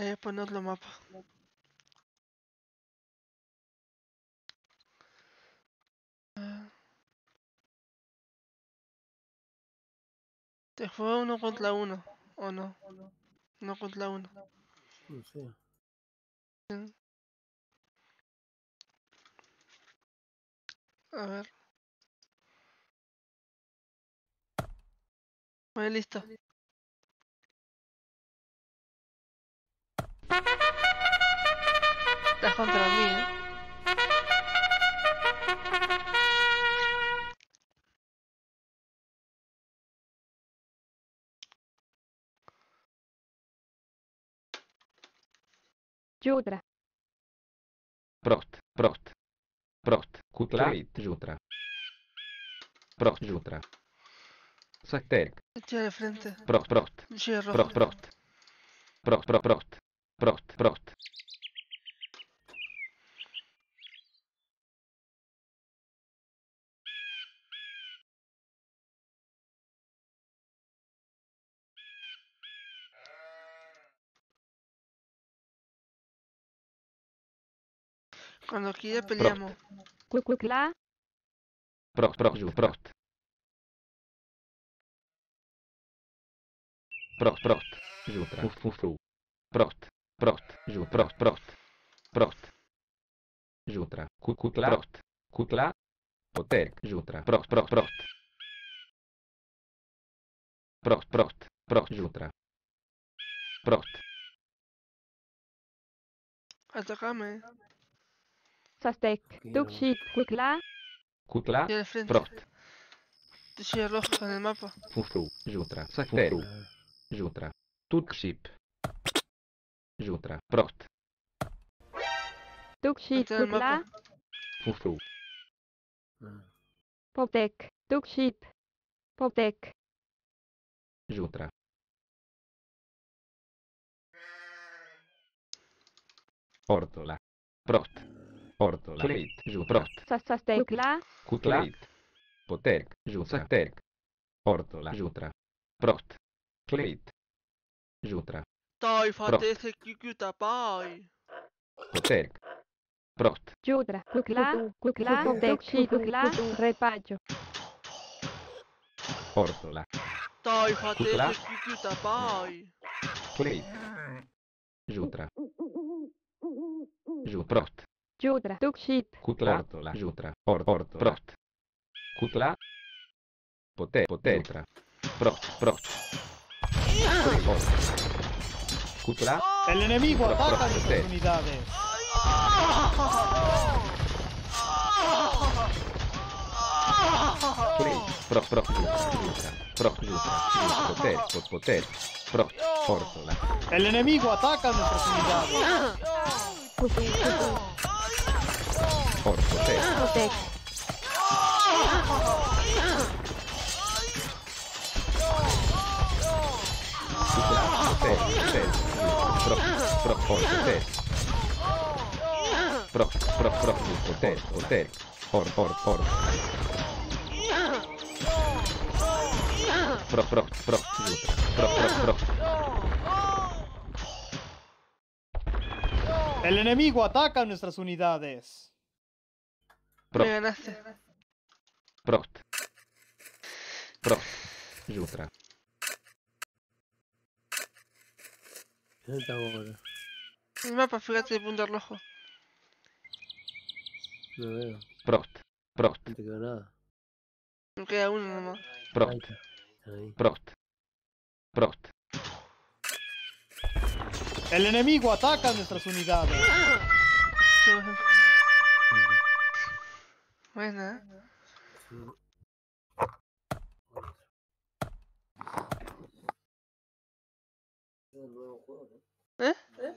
Eh, ponerlo mapa. Ah. Te fue uno contra uno, ¿o no? Uno contra uno. No sé. A ver. Vale, listo. Contra ¿eh? Jutra. Prost, prost, prost, kutlavit, jutra. Prost, jutra. Frente. prost, prost, Yo de rojo. prost, prost. Prost, prost, prost, prost, prost. Cuando quiera peleamos. Cucucla. Prost, prost, prost. Prost, prost, jutra. Prost, prost, ju, prost, prost. Prost. Jutra. Ku, kutla, prost. Kutla. Poterk, jutra. Prost, prost, prost. Prost, prost, prost, jutra. Prost. Atacame. Sastek, Tukshit, Kuikla. Kuikla, Proct. Tiene rojo en el mapa. Fufu, Jutra, Sakeru. Jutra, Tukship. Jutra, Tuk Tukshit, Kuikla. Fufu. Poptek, Tukship. Poptek. Jutra. Ortola. Prost. Ortolit, Juprot. Sastecla. Cutlit. Potec, Jusatec. Ortola, Jutra. Prot. Clit. Jutra. Dai, fate se chiuda poi. Potec. Prot. Jutra, Cucla, Cucla, Tecci, Cucla, Repaggio. Ortola. Dai, fate se chiuda poi. Clit. Jutra. Juprot. Giudra, tuxit. Cutla, ortola, giutra, or, ortola. Cutla. Pote, potetra. Proc, proc. Cutla. È l'enemico, attacca le unità. Pro, pro, giutra, pro, giutra, poter, pot, poter, pro, portola. È l'enemico, attacca le prossimità. Or, poter, Poptek. jutra, poter, poter, pro, pro, pro, pro, pro, poter, poter, or, or, or, pro, pro, pro, pro, pro, pro, El enemigo ataca nuestras unidades. Pro. Me ganaste. prost, pro, jutra. El mapa, fíjate el punto rojo. No veo. prost, prost, No te quedó nada. Me queda uno nomás. Prost. Ahí. prost, prost, El enemigo ataca nuestras unidades. Ouais, né? Mm. Eh? Eh?